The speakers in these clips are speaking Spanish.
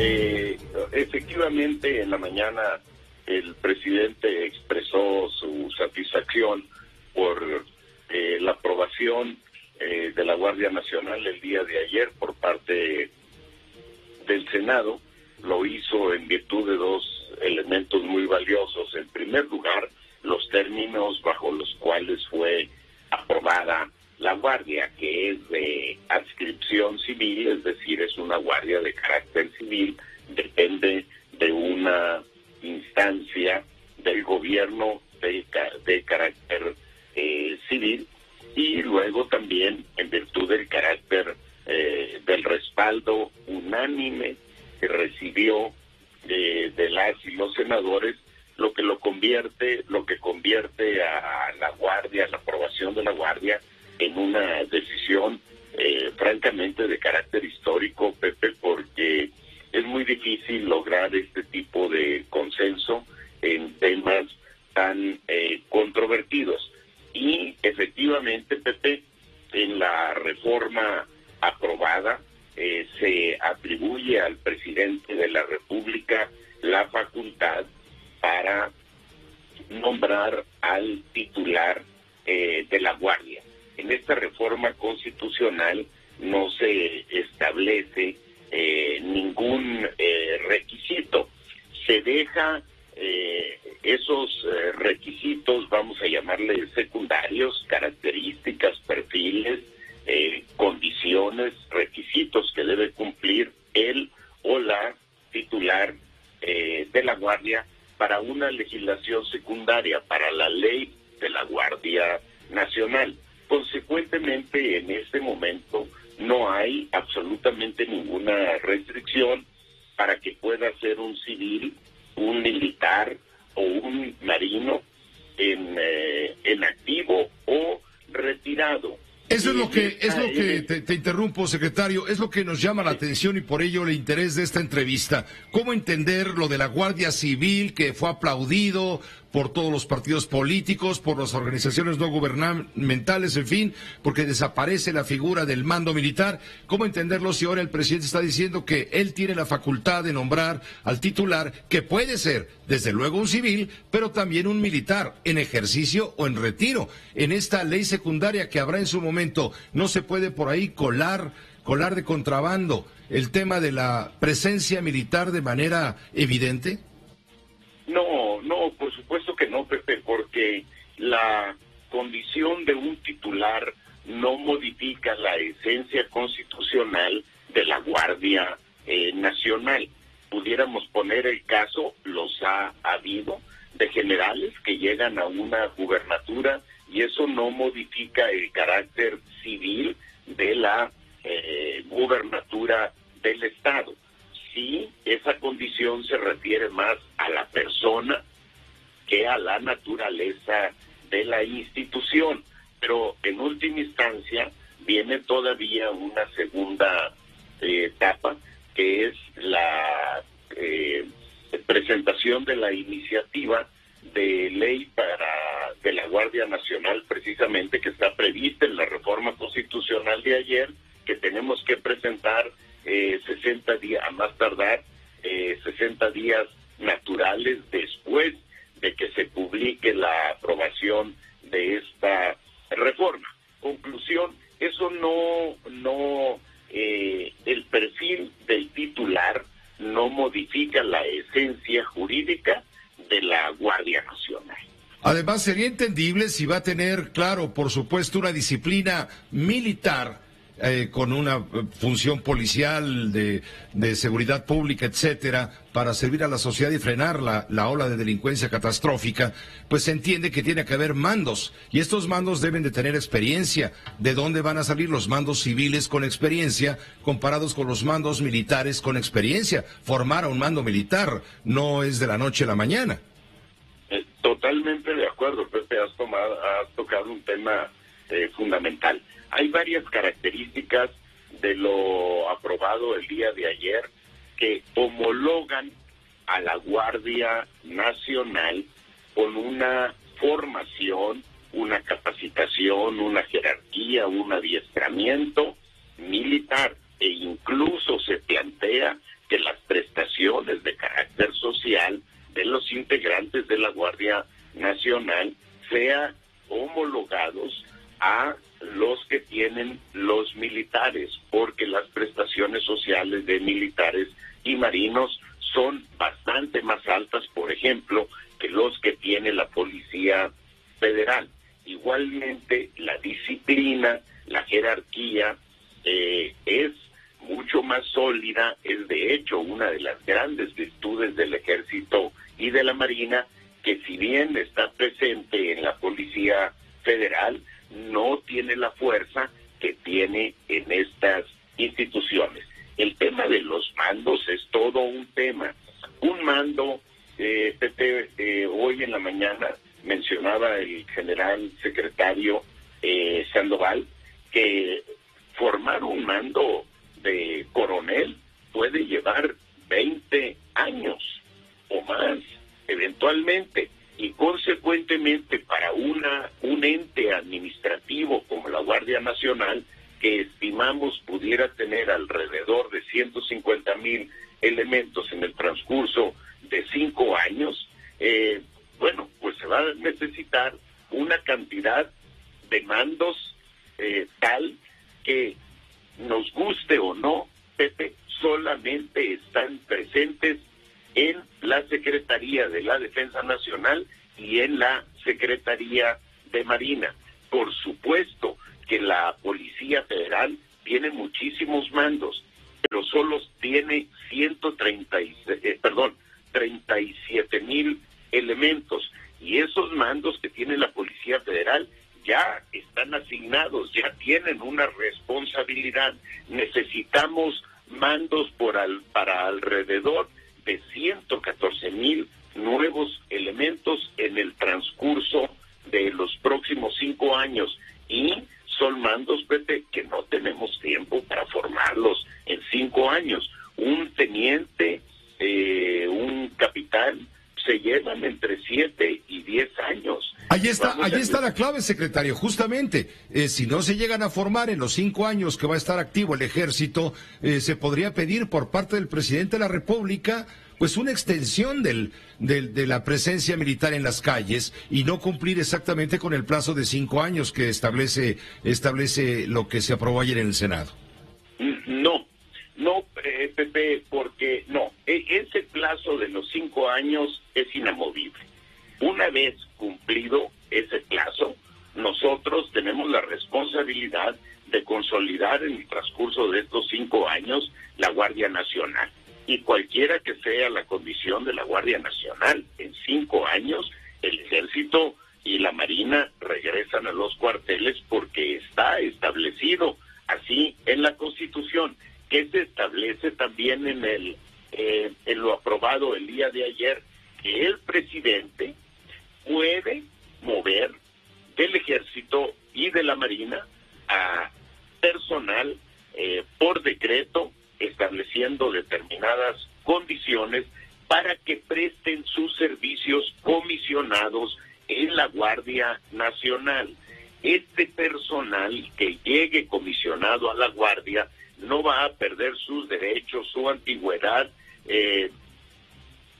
Eh, efectivamente, en la mañana el presidente expresó su satisfacción por eh, la aprobación eh, de la Guardia Nacional el día de ayer por parte del Senado. Lo hizo en virtud de dos elementos muy valiosos. En primer lugar, los términos bajo los cuales fue aprobada la guardia, que es de civil, es decir, es una guardia de carácter civil, depende de una instancia del gobierno de, de carácter eh, civil y luego también en virtud del carácter eh, del respaldo unánime que recibió eh, de las y los senadores lo que lo convierte lo que convierte a la guardia la aprobación de la guardia en una decisión eh, francamente de carácter histórico, Pepe, porque es muy difícil lograr este tipo de consenso en temas tan eh, controvertidos. Y efectivamente, Pepe, en la reforma aprobada eh, se atribuye al presidente de la República no se establece eh, ningún eh, requisito. Se deja eh, esos requisitos, vamos a llamarle secundarios, características, perfiles, condiciones, requisitos que debe cumplir él o la titular de la Guardia para una legislación secundaria, para la ley de la Guardia Nacional. Consecuentemente, en este momento no hay absolutamente ninguna restricción para que pueda ser un civil, un militar o un marino en, eh, en activo o retirado. Eso es lo que, es lo que te, te, interrumpo, secretario, es lo que nos llama la atención y por ello el interés de esta entrevista. ¿Cómo entender lo de la Guardia Civil que fue aplaudido, por todos los partidos políticos, por las organizaciones no gubernamentales, en fin, porque desaparece la figura del mando militar. ¿Cómo entenderlo si ahora el presidente está diciendo que él tiene la facultad de nombrar al titular, que puede ser, desde luego, un civil, pero también un militar, en ejercicio o en retiro? En esta ley secundaria que habrá en su momento, no se puede por ahí colar, colar de contrabando el tema de la presencia militar de manera evidente. No, no, por supuesto que no, Pepe, porque la condición de un titular no modifica la esencia constitucional de la Guardia eh, Nacional. Pudiéramos poner el caso, los ha habido, de generales que llegan a una gubernatura y eso no modifica el carácter civil de la eh, gubernatura del Estado sí esa condición se refiere más a la persona que a la naturaleza de la institución. Pero en última instancia viene todavía una segunda eh, etapa, que es la eh, presentación de la iniciativa de ley para de la Guardia Nacional, precisamente que está prevista en la reforma constitucional de ayer, que tenemos que presentar eh, 60 días, a más tardar eh, 60 días naturales después de que se publique la aprobación de esta reforma. Conclusión, eso no, no, eh, el perfil del titular no modifica la esencia jurídica de la Guardia Nacional. Además, sería entendible si va a tener, claro, por supuesto, una disciplina militar eh, con una eh, función policial, de, seguridad pública, etcétera, para servir a la sociedad y frenar la, la, ola de delincuencia catastrófica, pues se entiende que tiene que haber mandos. Y estos mandos deben de tener experiencia. ¿De dónde van a salir los mandos civiles con experiencia comparados con los mandos militares con experiencia? Formar a un mando militar no es de la noche a la mañana. Eh, totalmente de acuerdo, Pepe, has, tomado, has tocado un tema eh, fundamental. Hay varias características de lo aprobado el día de ayer que homologan a la Guardia Nacional con una formación, una capacitación, una jerarquía, un adiestramiento militar e incluso se plantea que las prestaciones de carácter social de los integrantes de la Guardia Nacional sean homologados a los que tienen los militares, porque las prestaciones sociales de militares y marinos son bastante más altas, por ejemplo, que los que tiene la Policía Federal. Igualmente, la disciplina, la jerarquía eh, es mucho más sólida, es de hecho una de las grandes virtudes del ejército y de la marina, que si bien está presente en la Policía Federal, no tiene la fuerza que tiene en estas instituciones. El tema de los mandos es todo un tema. Un mando, eh, eh, hoy en la mañana mencionaba el general secretario eh, Sandoval que formar un mando de coronel puede llevar 20 años o más, eventualmente y consecuentemente para una un ente administrativo como la Guardia Nacional que estimamos pudiera tener alrededor de 150 mil elementos en el transcurso de cinco años, eh, bueno, pues se va a necesitar una cantidad de mandos eh, tal que nos guste o no, Pepe, solamente están presentes en la Secretaría de la Defensa Nacional y en la Secretaría de Marina. Por supuesto que la Policía Federal tiene muchísimos mandos, pero solo tiene 130, eh, perdón, 37 mil elementos. Y esos mandos que tiene la Policía Federal ya están asignados, ya tienen una responsabilidad. Necesitamos mandos por al, para alrededor de 114 mil nuevos elementos en el transcurso de los próximos cinco años y son mandos, Pepe, que no tenemos tiempo para formarlos en cinco años. Un teniente, eh, un capitán, se llevan entre siete y diez años. Ahí está, ahí está la clave, secretario. Justamente, eh, si no se llegan a formar en los cinco años que va a estar activo el ejército, eh, se podría pedir por parte del presidente de la República pues una extensión del, del, de la presencia militar en las calles y no cumplir exactamente con el plazo de cinco años que establece, establece lo que se aprobó ayer en el Senado. No, no, eh, Pepe, porque no, ese plazo de los cinco años es inamovible. Una vez cumplido ese plazo, nosotros tenemos la responsabilidad de consolidar en el transcurso de estos cinco años la Guardia Nacional y cualquiera que sea la condición de la Guardia Nacional, en cinco años el ejército y la marina regresan a los cuarteles porque está establecido así en la Constitución, que se establece también en el eh, en lo aprobado el día de ayer, que el presidente puede mover del ejército y de la marina a personal eh, por decreto estableciendo determinadas condiciones para que presten sus servicios comisionados en la Guardia Nacional. Este personal que llegue comisionado a la Guardia no va a perder sus derechos, su antigüedad, eh,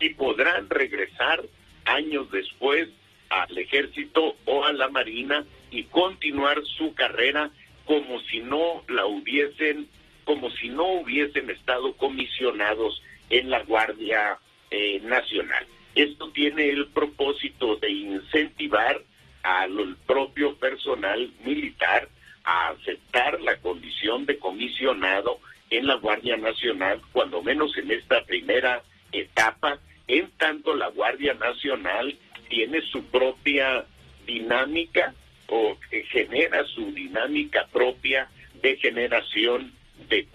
y podrán regresar años después al ejército o a la marina y continuar su carrera como si no la hubiesen como si no hubiesen estado comisionados en la Guardia eh, Nacional. Esto tiene el propósito de incentivar al propio personal militar a aceptar la condición de comisionado en la Guardia Nacional, cuando menos en esta primera etapa, en tanto la Guardia Nacional tiene su propia dinámica o genera su dinámica propia de generación de,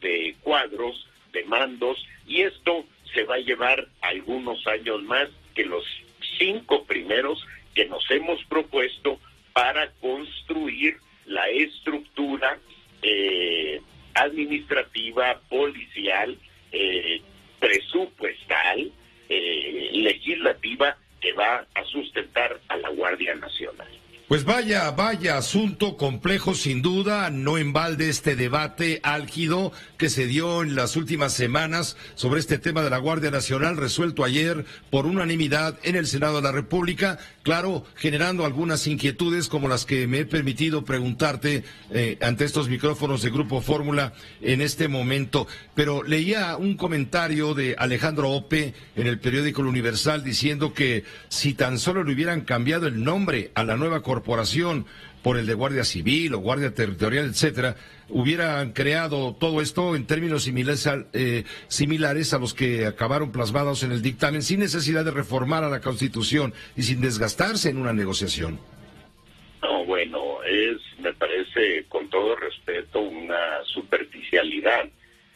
de cuadros, de mandos, y esto se va a llevar algunos años más que los cinco primeros que nos hemos propuesto para construir la estructura eh, administrativa, policial, eh, presupuestal, eh, legislativa que va a sustentar a la Guardia Nacional. Pues vaya, vaya asunto complejo sin duda, no en balde este debate álgido que se dio en las últimas semanas sobre este tema de la Guardia Nacional resuelto ayer por unanimidad en el Senado de la República, claro, generando algunas inquietudes como las que me he permitido preguntarte eh, ante estos micrófonos de Grupo Fórmula en este momento. Pero leía un comentario de Alejandro Ope en el periódico El Universal diciendo que si tan solo le hubieran cambiado el nombre a la nueva por el de Guardia Civil o Guardia Territorial, etcétera, hubieran creado todo esto en términos similares a, eh, similares a los que acabaron plasmados en el dictamen, sin necesidad de reformar a la Constitución y sin desgastarse en una negociación. No, bueno, es, me parece, con todo respeto, una superficialidad,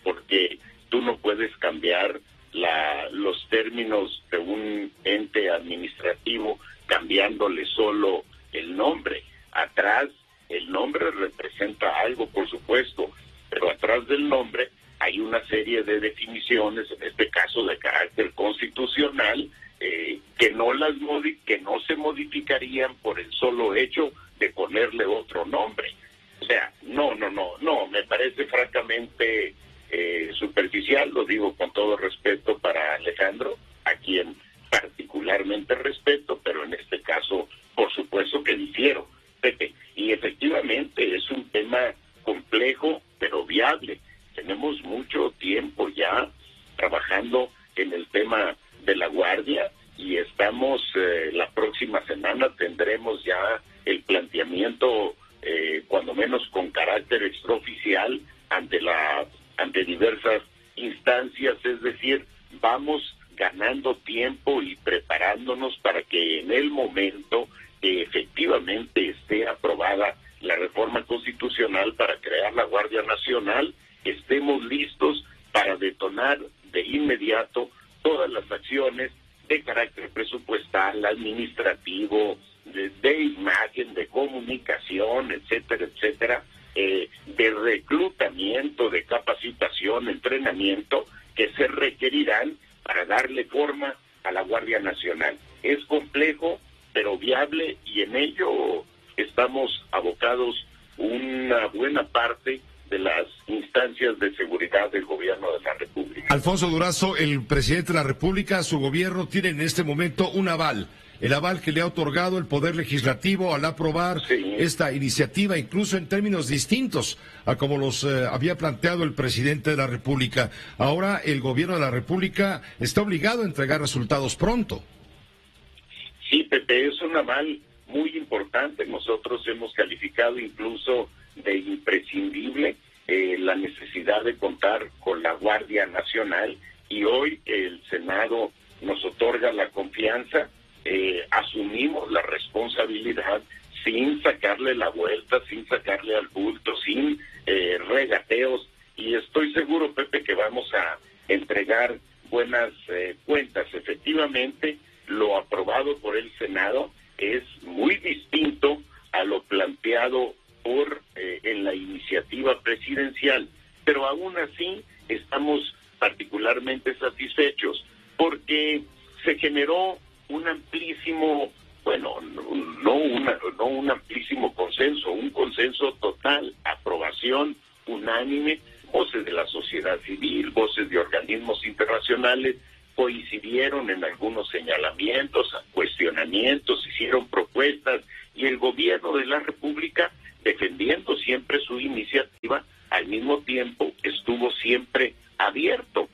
porque tú no puedes cambiar la, los términos de un ente administrativo cambiándole solo el nombre. Atrás, el nombre representa algo, por supuesto, pero atrás del nombre hay una serie de definiciones, en este caso de carácter constitucional, eh, que no las que no se modificarían por el solo hecho de ponerle otro nombre. O sea, no, no, no, no, me parece francamente eh, superficial, lo digo con todo respeto para Alejandro, a quien particularmente respeto, pero en este caso, por supuesto que difiero, Pepe. Y efectivamente es un tema complejo, pero viable. Tenemos mucho tiempo ya trabajando en el tema de la guardia y estamos, eh, la próxima semana tendremos ya el planteamiento, carácter presupuestal, administrativo, de, imagen, de comunicación, etcétera, etcétera, eh, de reclutamiento, de capacitación, entrenamiento, que se requerirán para darle forma a la Guardia Nacional. Es complejo, pero viable y en ello estamos abocados una buena parte de las instancias de seguridad del gobierno de la República. Alfonso Durazo, el presidente de la República, su gobierno tiene en este momento un aval el aval que le ha otorgado el Poder Legislativo al aprobar esta iniciativa, incluso en términos distintos a como los eh, había planteado el presidente de la República. Ahora el gobierno de la República está obligado a entregar resultados pronto. Sí, Pepe, es un aval muy importante. Nosotros hemos calificado incluso de imprescindible eh, la necesidad de contar con la Guardia Nacional y hoy el Senado nos otorga la confianza eh, asumimos la responsabilidad sin sacarle la vuelta, sin sacarle al bulto, sin eh, regateos. Y estoy seguro, Pepe, que vamos a entregar buenas cuentas. Efectivamente, lo aprobado por el Senado es muy distinto a lo planteado por en la iniciativa presidencial, pero aún así estamos particularmente satisfechos porque se generó un amplísimo, bueno, no, una, no un amplísimo consenso, un consenso total, aprobación unánime, voces de la sociedad civil, voces de organismos internacionales, coincidieron en algunos señalamientos, cuestionamientos, hicieron propuestas y el gobierno de la República, defendiendo siempre su iniciativa, al mismo tiempo estuvo siempre abierto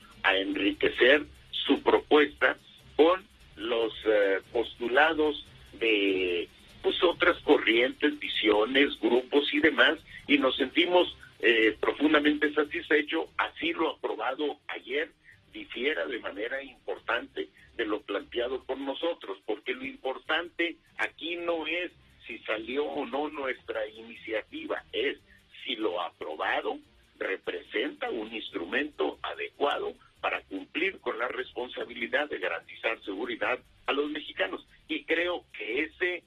es si lo aprobado representa un instrumento adecuado para cumplir con la responsabilidad de garantizar seguridad a los mexicanos. Y creo que ese,